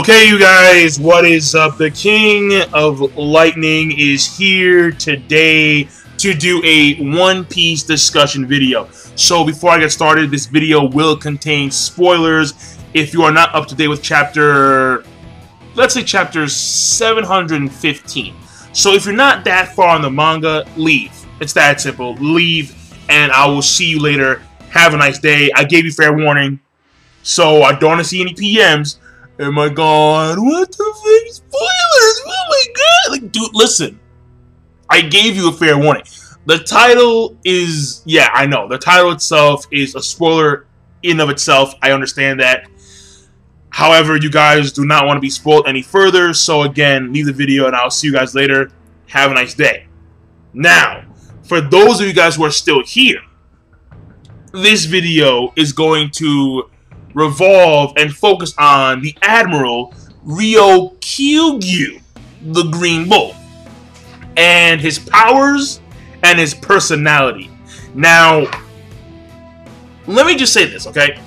Okay, you guys, what is up? The King of Lightning is here today to do a One Piece discussion video. So before I get started, this video will contain spoilers. If you are not up to date with chapter, let's say chapter 715. So if you're not that far in the manga, leave. It's that simple. Leave, and I will see you later. Have a nice day. I gave you fair warning, so I don't want to see any PMs. Oh my god, what the fuck? Spoilers! Oh my god! Like, dude, listen. I gave you a fair warning. The title is, yeah, I know. The title itself is a spoiler in of itself. I understand that. However, you guys do not want to be spoiled any further. So again, leave the video and I'll see you guys later. Have a nice day. Now, for those of you guys who are still here, this video is going to revolve and focus on the Admiral Ryokyu, the Green Bull, and his powers and his personality. Now, let me just say this, okay?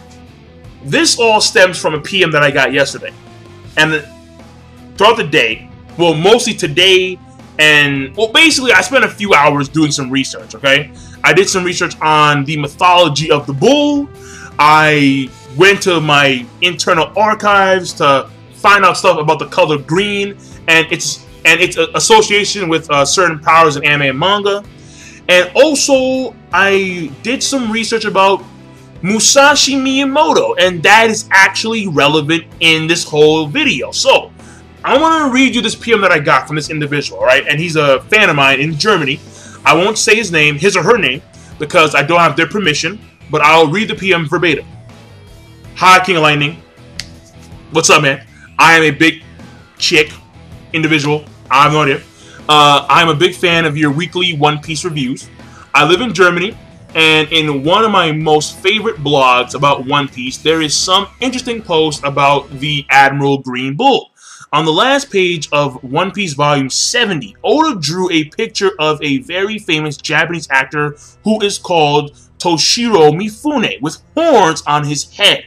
This all stems from a PM that I got yesterday. And throughout the day, well, mostly today, and, well, basically, I spent a few hours doing some research, okay? I did some research on the mythology of the bull. I went to my internal archives to find out stuff about the color green and its and its association with uh, certain powers in anime and manga. And also, I did some research about Musashi Miyamoto, and that is actually relevant in this whole video. So, I want to read you this PM that I got from this individual, right? And he's a fan of mine in Germany. I won't say his name, his or her name, because I don't have their permission, but I'll read the PM verbatim. Hi, King of Lightning. What's up, man? I am a big chick individual. I have no idea. Uh, I'm a big fan of your weekly One Piece reviews. I live in Germany, and in one of my most favorite blogs about One Piece, there is some interesting post about the Admiral Green Bull. On the last page of One Piece Volume 70, Oda drew a picture of a very famous Japanese actor who is called Toshiro Mifune with horns on his head.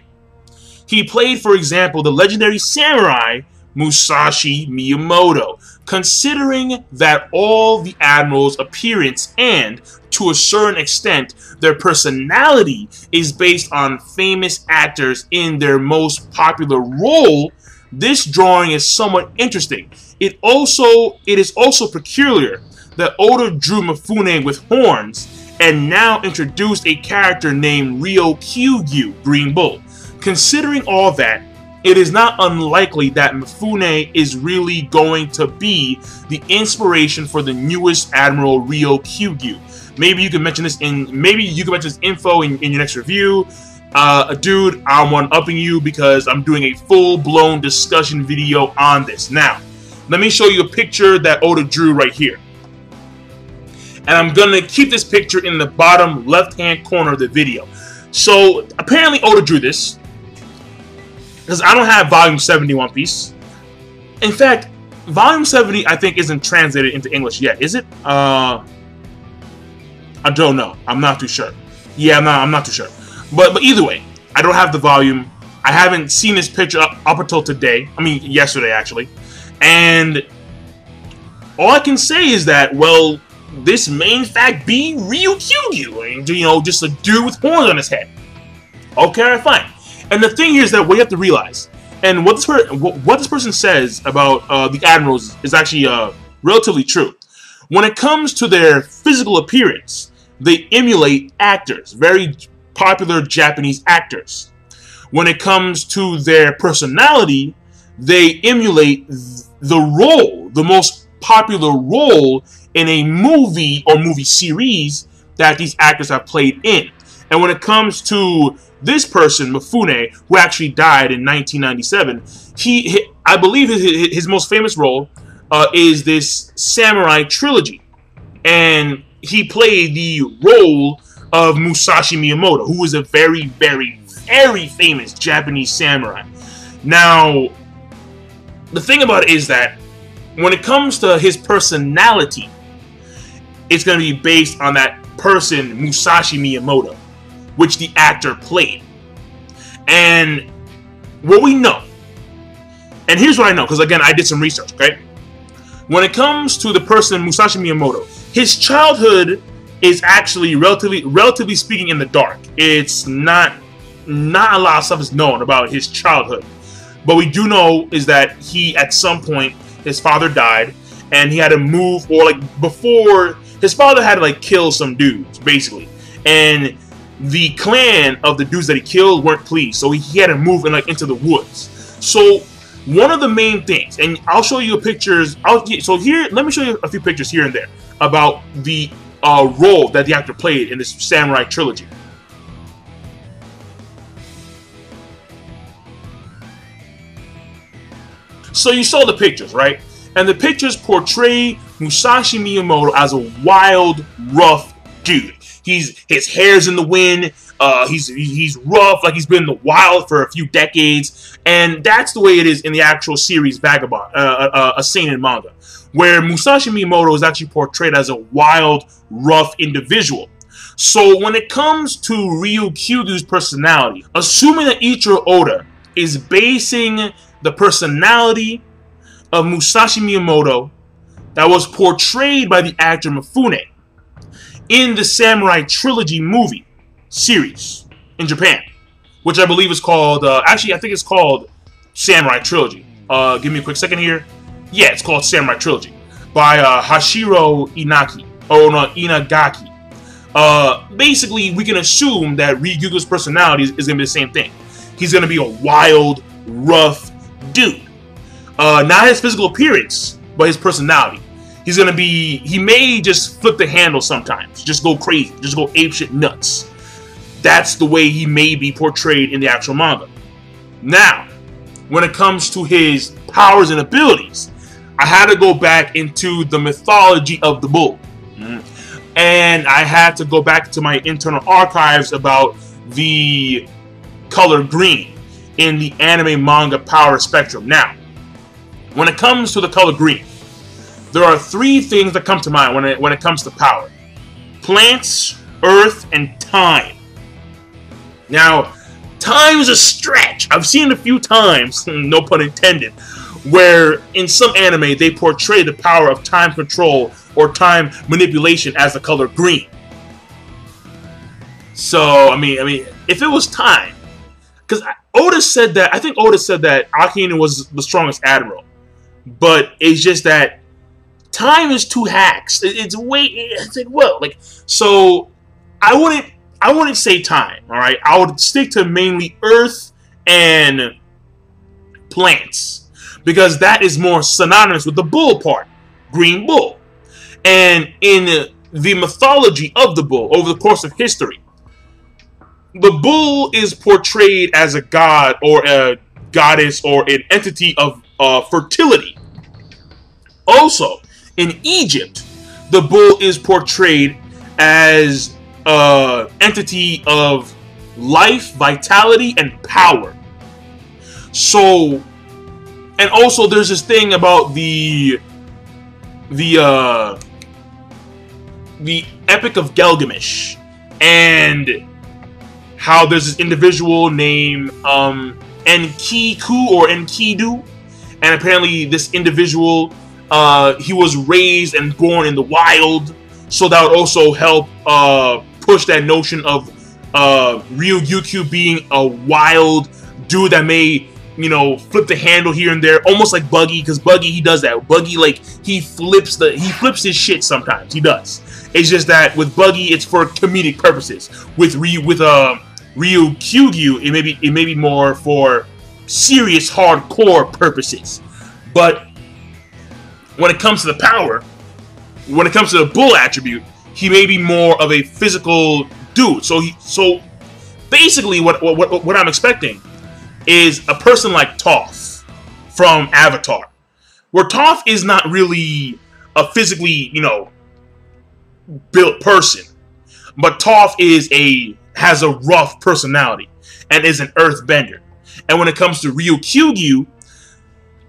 He played, for example, the legendary samurai Musashi Miyamoto, considering that all the admirals' appearance and, to a certain extent, their personality is based on famous actors in their most popular role, this drawing is somewhat interesting. It also it is also peculiar that Oda drew Mifune with horns and now introduced a character named Ryokyu Green Bull. Considering all that, it is not unlikely that Mifune is really going to be the inspiration for the newest Admiral Ryokyu. Maybe you can mention this in maybe you can mention this info in, in your next review. Uh, dude, I'm one upping you because I'm doing a full-blown discussion video on this. Now, let me show you a picture that Oda drew right here. And I'm gonna keep this picture in the bottom left-hand corner of the video. So apparently Oda drew this because I don't have Volume 70 One Piece. In fact, Volume 70 I think isn't translated into English yet, is it? Uh, I don't know. I'm not too sure. Yeah, I'm not. I'm not too sure. But but either way, I don't have the volume. I haven't seen this picture up, up until today. I mean, yesterday actually. And all I can say is that well, this main fact be Ryokyu, and you know, just a dude with horns on his head. Okay, fine. And the thing here is that what you have to realize, and what this, what this person says about uh, the admirals is actually uh, relatively true. When it comes to their physical appearance, they emulate actors, very popular Japanese actors. When it comes to their personality, they emulate the role, the most popular role in a movie or movie series that these actors have played in. And when it comes to this person, Mifune, who actually died in 1997, he, he I believe his, his, most famous role uh, is this samurai trilogy. And he played the role of Musashi Miyamoto, who was a very, very, very famous Japanese samurai. Now, the thing about it is that when it comes to his personality, it's going to be based on that person, Musashi Miyamoto which the actor played. And what we know and here's what I know, because again, I did some research, okay? When it comes to the person Musashi Miyamoto, his childhood is actually relatively, relatively speaking, in the dark. It's not, not a lot of stuff is known about his childhood. But we do know is that he, at some point, his father died, and he had to move, or like before, his father had to like kill some dudes, basically. And the clan of the dudes that he killed weren't pleased, so he had to move like into the woods. So one of the main things, and I'll show you pictures. I'll, so here, let me show you a few pictures here and there about the uh, role that the actor played in this samurai trilogy. So you saw the pictures, right? And the pictures portray Musashi Miyamoto as a wild, rough dude. He's his hair's in the wind. Uh, he's he's rough, like he's been in the wild for a few decades, and that's the way it is in the actual series Vagabond, uh, uh, uh a seinen manga, where Musashi Miyamoto is actually portrayed as a wild, rough individual. So when it comes to Ryokugyu's personality, assuming that Eiichiro Oda is basing the personality of Musashi Miyamoto that was portrayed by the actor Mifune in the Samurai Trilogy movie series in Japan, which I believe is called, uh, actually, I think it's called Samurai Trilogy. Uh, give me a quick second here. Yeah, it's called Samurai Trilogy by uh, Hashiro Inaki. Oh, no, Inagaki. Uh, basically, we can assume that Ryugu's personality is, is going to be the same thing. He's going to be a wild, rough dude. Uh, not his physical appearance, but his personality. He's gonna be. He may just flip the handle sometimes, just go crazy, just go apeshit nuts. That's the way he may be portrayed in the actual manga. Now, when it comes to his powers and abilities, I had to go back into the mythology of the bull. Mm. And I had to go back to my internal archives about the color green in the anime manga power spectrum. Now, when it comes to the color green, there are three things that come to mind when it, when it comes to power. Plants, earth, and time. Now, time is a stretch. I've seen a few times, no pun intended, where in some anime they portray the power of time control or time manipulation as the color green. So, I mean, I mean, if it was time, because Oda said that, I think Oda said that Akihino was the strongest admiral, but it's just that time is two hacks. It's way. It's like well, like so. I wouldn't. I wouldn't say time. All right. I would stick to mainly Earth and plants because that is more synonymous with the bull part, green bull, and in the mythology of the bull over the course of history, the bull is portrayed as a god or a goddess or an entity of uh, fertility. Also, in Egypt, the bull is portrayed as an entity of life, vitality, and power. So, and also there's this thing about the the uh, the Epic of Gilgamesh and how there's this individual named um, Enkiku or Enkidu, and apparently this individual uh, he was raised and born in the wild, so that would also help uh, push that notion of uh, Ryukyu being a wild dude that may, you know, flip the handle here and there, almost like Buggy, because Buggy he does that. Buggy like he flips the he flips his shit sometimes. He does. It's just that with Buggy, it's for comedic purposes. With Ryu, with uh, Ryukyu, it may be it may be more for serious, hardcore purposes. But when it comes to the power, when it comes to the bull attribute, he may be more of a physical dude. So he, so basically, what what what I'm expecting is a person like Toph from Avatar, where Toph is not really a physically, you know, built person, but Toph is a has a rough personality and is an earthbender. And when it comes to Ryukyu,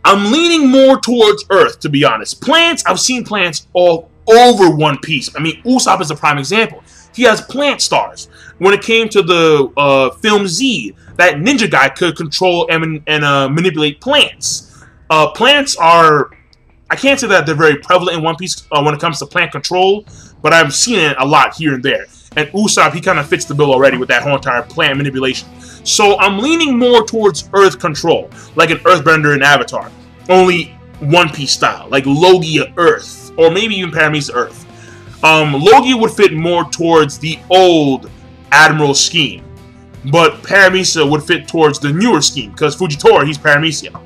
I'm leaning more towards Earth, to be honest. Plants, I've seen plants all over One Piece. I mean, Usopp is a prime example. He has plant stars. When it came to the uh, film Z, that ninja guy could control and, and uh, manipulate plants. Uh, plants are, I can't say that they're very prevalent in One Piece uh, when it comes to plant control, but I've seen it a lot here and there. And Usopp, he kind of fits the bill already with that whole entire plant manipulation. So I'm leaning more towards Earth control, like an Earthbender in Avatar. Only One Piece style, like Logia Earth, or maybe even Paramecia Earth. Um, Logia would fit more towards the old Admiral scheme, but Paramecia would fit towards the newer scheme, because Fujitora, he's Paramecia.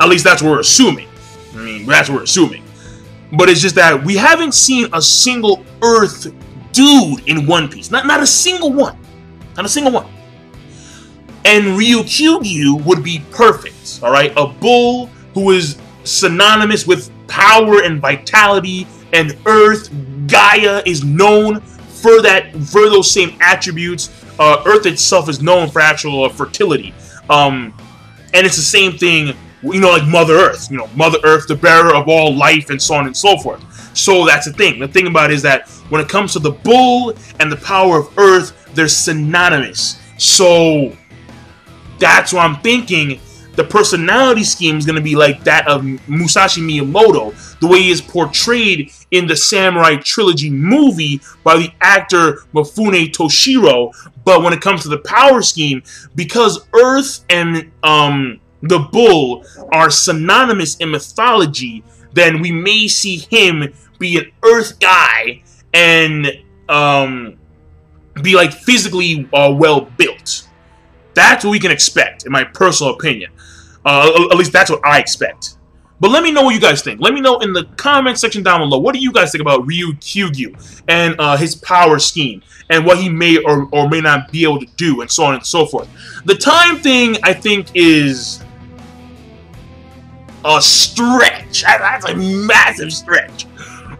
At least that's what we're assuming. I mean, that's what we're assuming. But it's just that we haven't seen a single Earth dude in One Piece. Not, not a single one. Not a single one. And Ryukyu would be perfect, alright? A bull who is synonymous with power and vitality and Earth. Gaia is known for that, for those same attributes. Uh, Earth itself is known for actual uh, fertility. Um, and it's the same thing, you know, like Mother Earth. You know, Mother Earth, the bearer of all life, and so on and so forth. So that's the thing. The thing about it is that when it comes to the bull and the power of Earth, they're synonymous. So that's what I'm thinking. The personality scheme is going to be like that of Musashi Miyamoto, the way he is portrayed in the Samurai Trilogy movie by the actor Mifune Toshiro. But when it comes to the power scheme, because Earth and um, the Bull are synonymous in mythology, then we may see him be an Earth guy and um, be like physically uh, well built. That's what we can expect, in my personal opinion. Uh, at least that's what I expect. But let me know what you guys think. Let me know in the comment section down below. What do you guys think about Ryokugyu and uh, his power scheme and what he may or, or may not be able to do and so on and so forth. The time thing, I think, is a stretch. That's a massive stretch.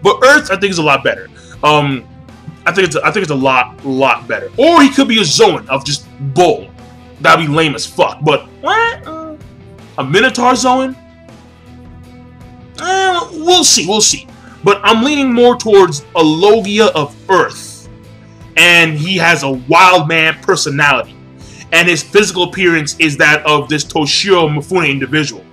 But Earth, I think, is a lot better. Um, I think it's a, I think it's a lot lot better. Or he could be a Zoan of just bull. That'd be lame as fuck. But what? Uh, a Minotaur Zoan? Uh, we'll see. We'll see. But I'm leaning more towards a Logia of Earth, and he has a wild man personality, and his physical appearance is that of this Toshiro Mifune individual.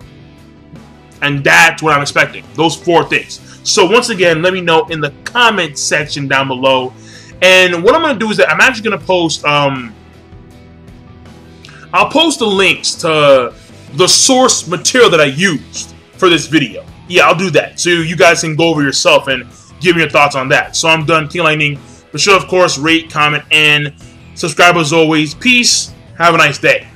And that's what I'm expecting. Those four things. So once again, let me know in the comment section down below. And what I'm going to do is that I'm actually going to post, um, I'll post the links to the source material that I used for this video. Yeah, I'll do that. So you guys can go over yourself and give me your thoughts on that. So I'm done King Lightning. Be sure, of course, rate, comment, and subscribe as always. Peace. Have a nice day.